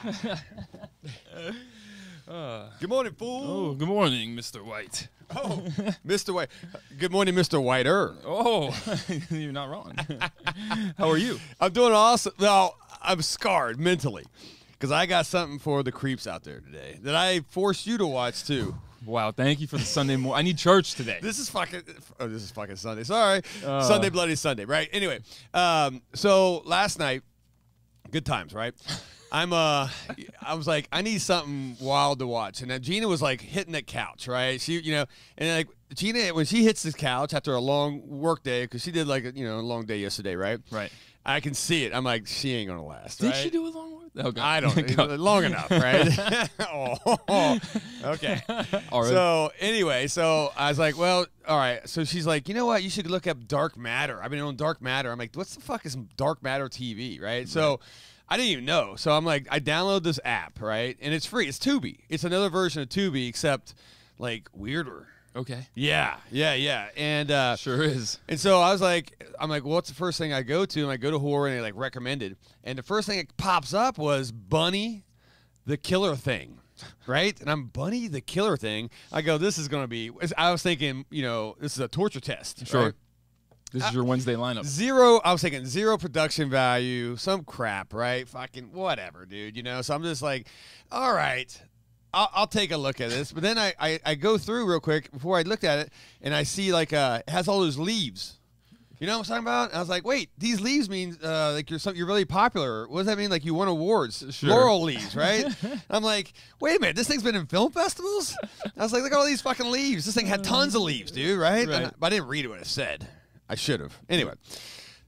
Good morning, fool. Oh, good morning, Mr. White. Oh, Mr. White. Good morning, Mr. Whiter. Oh, you're not wrong. How are you? I'm doing awesome. Well, I'm scarred mentally because I got something for the creeps out there today that I forced you to watch too. Wow, thank you for the Sunday morning. I need church today. This is fucking. Oh, this is fucking Sunday. Sorry, Uh. Sunday Bloody Sunday. Right. Anyway, um, so last night, good times. Right. I'm uh, I was like, I need something wild to watch, and then Gina was like hitting the couch, right? She, you know, and like Gina when she hits this couch after a long work day, because she did like a, you know a long day yesterday, right? Right. I can see it. I'm like, she ain't gonna last. Did right? she do a long word? Okay. I don't long enough, right? oh, okay. All right. So anyway, so I was like, well, all right. So she's like, you know what? You should look up Dark Matter. I've been on Dark Matter. I'm like, what's the fuck is Dark Matter TV, right? So I didn't even know. So I'm like, I download this app, right? And it's free. It's Tubi. It's another version of Tubi, except like weirder. okay. Yeah, yeah, yeah. And uh, Sure is. and so I was like, I'm like, well, what's the first thing I go to? And I go to horror and they like recommended. And the first thing that pops up was Bunny, the killer thing. Right? And I'm Bunny the killer thing. I go, this is going to be, I was thinking, you know, this is a torture test. Sure. right? This is your Wednesday lineup. Zero, I was thinking zero production value, some crap, right? Fucking whatever, dude. You know, so I'm just like, all right, I'll, I'll take a look at this. But then I, I, I go through real quick before I looked at it, and I see like uh, it has all those leaves. You know what I'm talking about? And I was like, wait, these leaves mean uh, like you're some, you're really popular. What does that mean? Like you won awards? Sure. Laurel leaves, right? I'm like, wait a minute, this thing's been in film festivals. I was like, look at all these fucking leaves. This thing had tons of leaves, dude, right? Right. I, but I didn't read what it said. I should have. Anyway,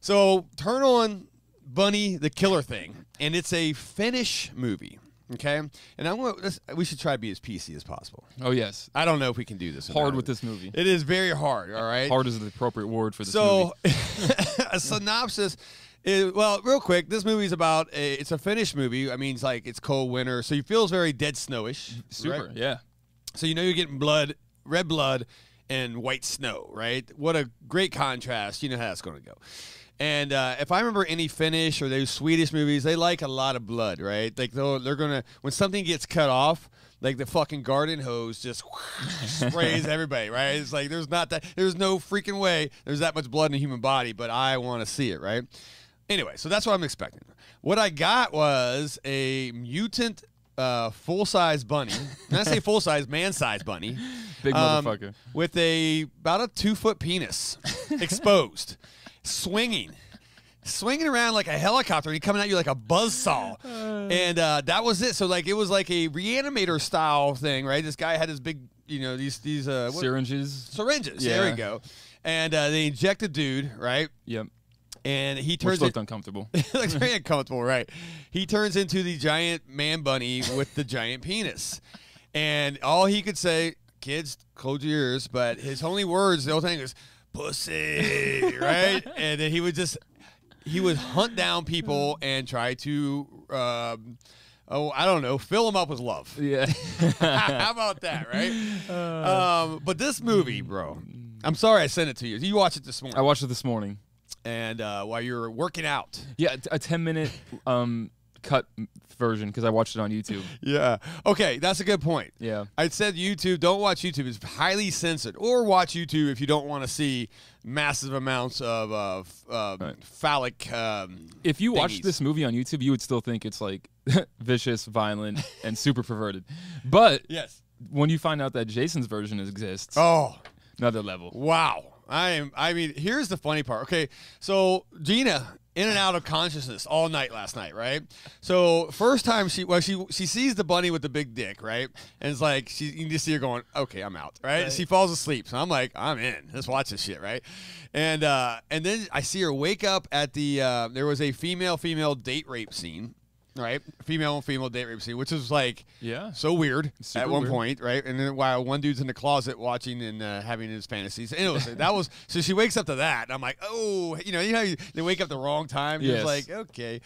so turn on Bunny the Killer thing, and it's a Finnish movie. Okay, and I'm gonna, we should try to be as PC as possible. Oh yes. I don't know if we can do this. Hard with this movie. It is very hard. All right. Hard is the appropriate word for this So, movie. a synopsis. Is, well, real quick, this movie's about a, it's a Finnish movie. I mean, it's like it's cold winter, so you feels very dead snowish. Super. right? Yeah. So you know you're getting blood, red blood, and white snow, right? What a great contrast. You know how that's going to go. And uh, if I remember any Finnish or those Swedish movies, they like a lot of blood, right? Like they'll, they're gonna when something gets cut off, like the fucking garden hose just sprays everybody, right? It's like there's not that there's no freaking way there's that much blood in a human body, but I want to see it, right? Anyway, so that's what I'm expecting. What I got was a mutant uh, full size bunny. And I say full size, man size bunny. Big um, motherfucker. With a about a two foot penis exposed, swinging. Swinging around like a helicopter, and he coming at you like a buzzsaw, and uh, that was it. So like it was like a reanimator style thing, right? This guy had his big, you know, these these uh, what- Syringes. syringes. There we go, and uh, they inject a dude, right? Yep. And he Which turns looked it, uncomfortable. looks very uncomfortable, right? He turns into the giant man bunny with the giant penis. And all he could say, kids, close your ears, but his only words, the whole thing was, pussy, right? And then he would just, he would hunt down people and try to, um, oh, I don't know, fill them up with love. yeah. How about that, right? um, but this movie, bro, I'm sorry I sent it to you. You watched it this morning, I watched it this morning. And uh, while you're working out. Yeah, a 10 minute um cut version because I watched it on YouTube. Yeah. Okay, that's a good point. Yeah. I said YouTube. Don't watch YouTube. It's highly censored. Or watch YouTube if you don't want to see massive amounts of uh, uh, Right. phallic. Um, If you watched this movie on YouTube, you would still think it's like vicious, violent, and super perverted. But yes. when you find out that Jason's version exists, Oh another level. wow! I am. I mean, here's the funny part. Okay, so Gina in and out of consciousness all night last night, right? So first time she well she she sees the bunny with the big dick, right? And it's like she you can just see her going, okay, I'm out, right? She falls asleep, so I'm like, I'm in. Let's watch this shit, right? And uh, and then I see her wake up at the uh, there was a female female date rape scene. Right, female and female date rape scene, which is like Yeah. so weird at one weird. point, right? And then while one dude's in the closet watching and uh, having his fantasies, and was that was so she wakes up to that, and I'm like, oh, you know, you know, they wake up the wrong time. It's Yes. like okay,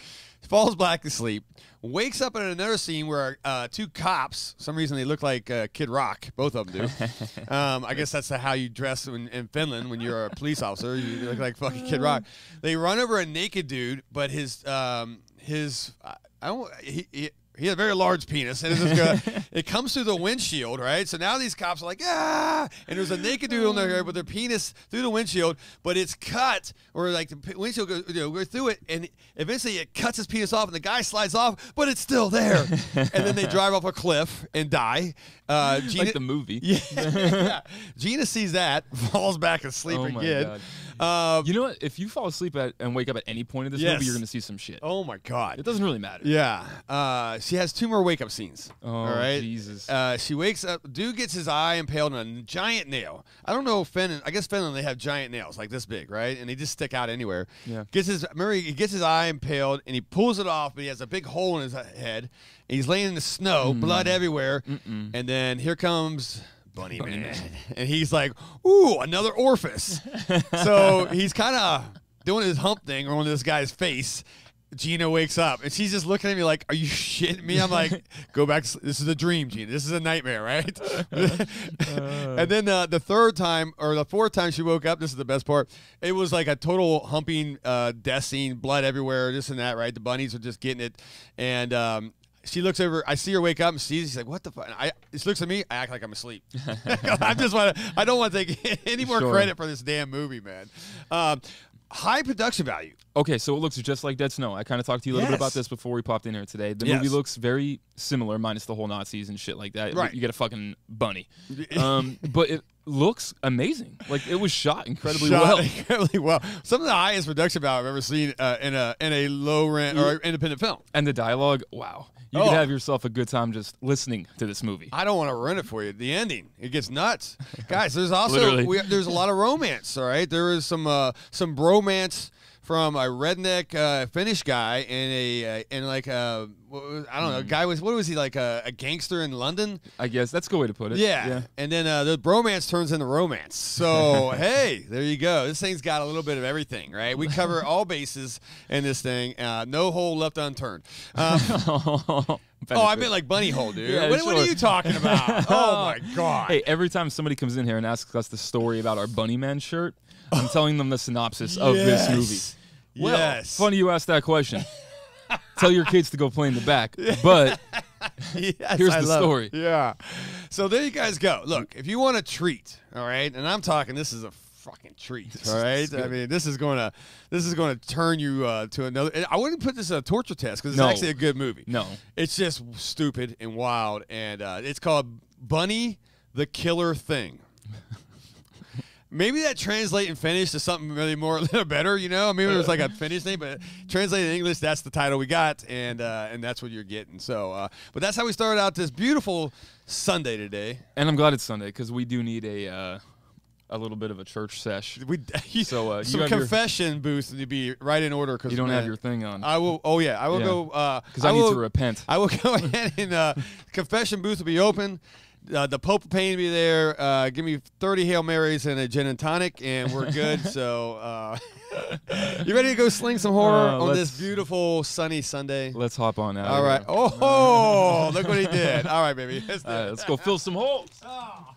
falls back to sleep, wakes up in another scene where uh, two cops, some reason they look like uh, Kid Rock, both of them do. um, I guess that's how you dress in, in Finland when you're a police officer. You look like fucking Kid Rock. They run over a naked dude, but his um, his I don't he, he he had a very large penis, and it, was good. it comes through the windshield, right? So now these cops are like, ah, and there's a naked dude on there with their penis through the windshield, but it's cut, or like the windshield goes, you know, goes through it, and eventually it cuts his penis off, and the guy slides off, but it's still there, and then they drive off a cliff and die. Uh, Gina, like the movie. yeah, yeah. Gina sees that, falls back asleep Oh my again. Um, You know what? If you fall asleep at and wake up at any point in this Yes. movie, you're gonna see some shit. oh my god. It doesn't really matter. Yeah. Uh, she has two more wake up scenes. Oh, all right. Jesus. Uh, she wakes up. Dude gets his eye impaled on a giant nail. I don't know. Finland. I guess Finland they have giant nails like this big, right? And they just stick out anywhere. Yeah. Gets his. Remember, he gets his eye impaled and he pulls it off, but he has a big hole in his head. And he's laying in the snow, Mm. blood everywhere. And then here comes. Bunny, man. And he's like, ooh, another orifice. so he's kind of doing his hump thing on this guy's face. Gina wakes up and she's just looking at me like, "Are you shitting me?" I'm like, "Go back. This is a dream, Gina. This is a nightmare, right?" and then uh, the third time or the fourth time she woke up, this is the best part. It was like a total humping uh, death scene, blood everywhere, this and that. Right? The bunnies are just getting it, and um, she looks over. I see her wake up and sees. She's like, "What the fuck?" I she looks at me. I act like I'm asleep. I just want. I don't want to take any more Sure. credit for this damn movie, man. Um, high production value. Okay, so it looks just like Dead Snow. I kind of talked to you a little bit about this before we popped in here today. The Yes. movie looks very similar, minus the whole Nazis and shit like that. Right. You get a fucking bunny. Um, but it looks amazing. Like it was shot incredibly Shot well. incredibly well. Some of the highest production value I've ever seen uh, in a in a low rent or independent film. And the dialogue, wow. You Oh. could have yourself a good time just listening to this movie. I don't want to ruin it for you. The ending, it gets nuts, guys. There's also we, there's a lot of romance. All right, there is some uh, some bromance from a redneck uh, Finnish guy and a uh, and like a what was- I don't know, a guy was what was he like a, a gangster in London? I guess that's a good way to put it. Yeah. And then uh, the bromance turns into romance. So, hey, there you go. This thing's got a little bit of everything, right? We cover all bases in this thing. Uh, no hole left unturned. Um, oh, I meant like bunny hole, dude. Yeah, what, what are you talking about? oh, my God. Hey, every time somebody comes in here and asks us the story about our Bunny Man shirt, I'm telling them the synopsis of this movie. Yes. Well, yes. funny you asked that question. Tell your kids to go play in the back. But Yes, Here's I the love it. story. Yeah. So there you guys go. Look, if you want a treat, all right, and I'm talking, this is a fucking treat, all right. I mean, this is going to this is going to turn you uh, to another. I wouldn't put this as a torture test because it's No. actually a good movie. no. It's just stupid and wild, and uh, it's called Bunny the Killer Thing. Maybe that translate in Finnish to something really more a little better, you know. Maybe it was like a Finnish name, but translated in English, that's the title we got, and uh, and that's what you're getting. So, uh, but that's how we started out this beautiful Sunday today. And I'm glad it's Sunday because we do need a uh, a little bit of a church sesh. We So, uh, you some have your- confession booth to be right in order because You don't have your thing on I will. Oh yeah, I will Yeah. go. Because because I, need to repent. I will go ahead and uh, confession booth will be open. Uh, the Pope will be there. Uh, give me 30 Hail Marys and a gin and tonic, and we're good. so, uh, you ready to go sling some horror Uh, on this beautiful sunny Sunday? Let's hop on out. All right. Oh, look what he did. All right, baby. Let's do All right, it. let's go fill some holes. Oh.